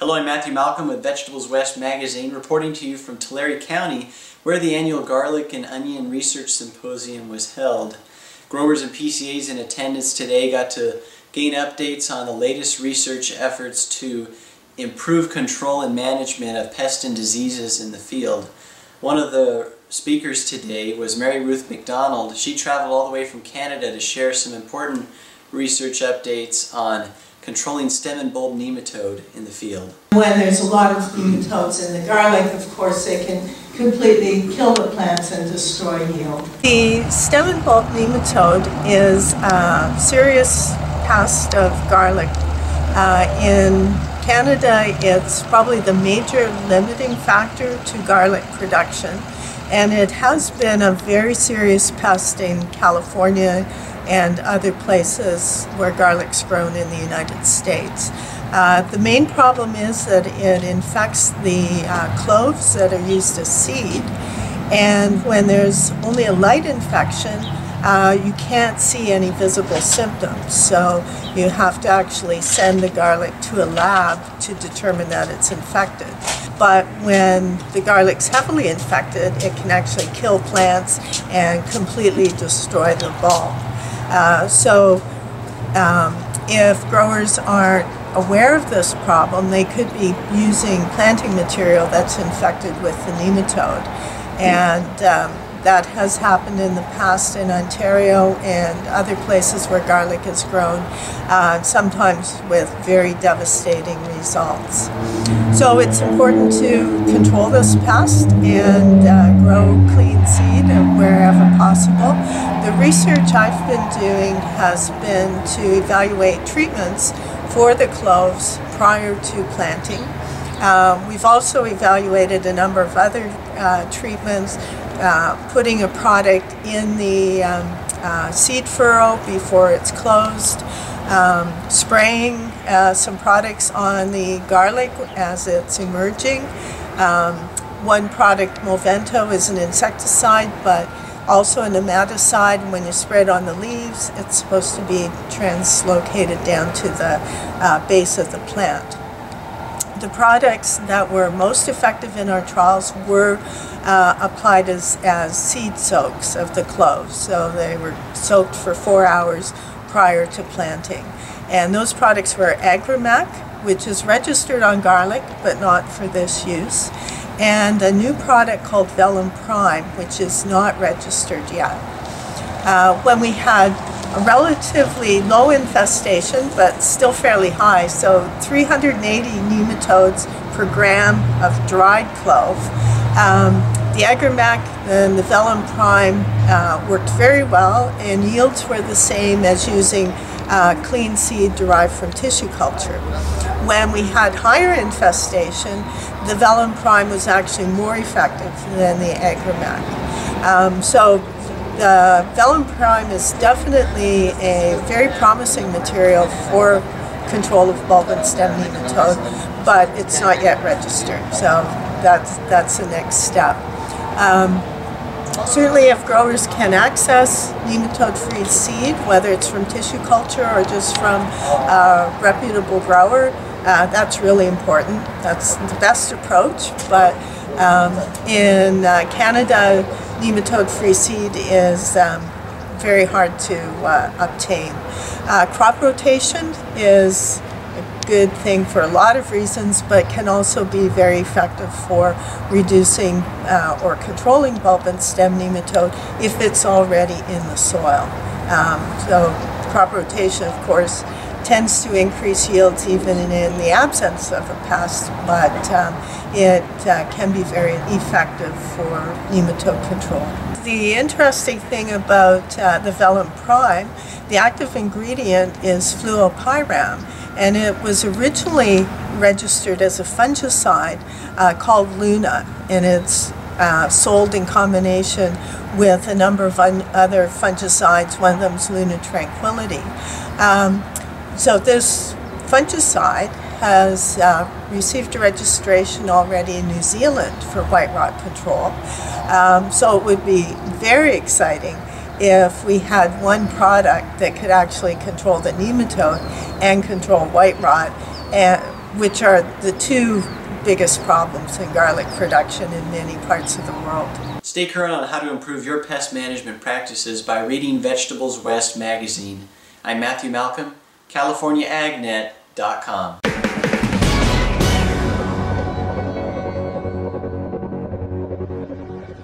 Hello, I'm Matthew Malcolm with Vegetables West magazine, reporting to you from Tulare County, where the annual Garlic and Onion Research Symposium was held. Growers and PCAs in attendance today got to gain updates on the latest research efforts to improve control and management of pests and diseases in the field. One of the speakers today was Mary Ruth McDonald. She traveled all the way from Canada to share some important research updates on controlling stem and bulb nematode in the field. When there's a lot of nematodes in the garlic, of course, they can completely kill the plants and destroy yield. The stem and bulb nematode is a serious pest of garlic. Uh, in Canada, it's probably the major limiting factor to garlic production, and it has been a very serious pest in California and other places where garlic's grown in the United States. Uh, the main problem is that it infects the uh, cloves that are used as seed, and when there's only a light infection, uh, you can't see any visible symptoms. So you have to actually send the garlic to a lab to determine that it's infected. But when the garlic's heavily infected, it can actually kill plants and completely destroy the bulb. Uh, so um, if growers aren't aware of this problem, they could be using planting material that's infected with the nematode. And um, that has happened in the past in Ontario and other places where garlic is grown, uh, sometimes with very devastating results. So it's important to control this pest and uh, grow clean seed wherever possible. The research I've been doing has been to evaluate treatments for the cloves prior to planting. Uh, we've also evaluated a number of other uh, treatments uh, putting a product in the um, uh, seed furrow before it's closed, um, spraying uh, some products on the garlic as it's emerging. Um, one product, Movento, is an insecticide, but also a nematicide. When you it on the leaves, it's supposed to be translocated down to the uh, base of the plant. The products that were most effective in our trials were uh, applied as, as seed soaks of the cloves. So they were soaked for four hours prior to planting. And those products were Agri-Mek, which is registered on garlic, but not for this use, and a new product called Velum Prime, which is not registered yet. Uh, when we had relatively low infestation, but still fairly high, so 380 nematodes per gram of dried clove. Um, the Agri-Mek and the Velum Prime uh, worked very well, and yields were the same as using uh, clean seed derived from tissue culture. When we had higher infestation, the Velum Prime was actually more effective than the Agri-Mek. Um, so the Velum Prime is definitely a very promising material for control of bulb and stem nematode, but it's not yet registered. So that's that's the next step. Um, certainly, if growers can access nematode-free seed, whether it's from tissue culture or just from a reputable grower, uh, that's really important. That's the best approach. But um, in uh, Canada, nematode-free seed is um, very hard to uh, obtain. Uh, crop rotation is a good thing for a lot of reasons, but can also be very effective for reducing uh, or controlling bulb and stem nematode if it's already in the soil. Um, so crop rotation, of course, tends to increase yields even in, the absence of a pest, but um, it uh, can be very effective for nematode control. The interesting thing about uh, the Velum Prime, the active ingredient is fluopyram, and it was originally registered as a fungicide uh, called Luna, and it's uh, sold in combination with a number of other fungicides. One of them is Luna Tranquility. Um, so this fungicide has uh, received a registration already in New Zealand for white rot control. Um, so it would be very exciting if we had one product that could actually control the nematode and control white rot and which are the two biggest problems in garlic production in many parts of the world. Stay current on how to improve your pest management practices by reading Vegetables West magazine. I'm Matthew Malcolm, CaliforniaAgNet.com.